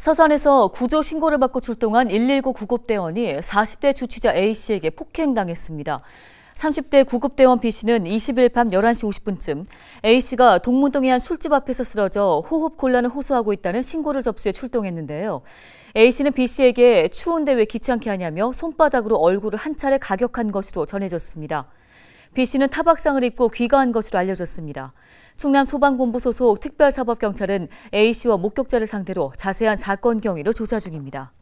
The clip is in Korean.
서산에서 구조 신고를 받고 출동한 119 구급대원이 40대 주취자 A씨에게 폭행당했습니다. 30대 구급대원 B씨는 20일 밤 11시 50분쯤 A씨가 동문동의 한 술집 앞에서 쓰러져 호흡 곤란을 호소하고 있다는 신고를 접수해 출동했는데요. A씨는 B씨에게 추운데 왜 귀찮게 하냐며 손바닥으로 얼굴을 한 차례 가격한 것으로 전해졌습니다. B 씨는 타박상을 입고 귀가한 것으로 알려졌습니다. 충남 소방본부 소속 특별사법경찰은 A 씨와 목격자를 상대로 자세한 사건 경위를 조사 중입니다.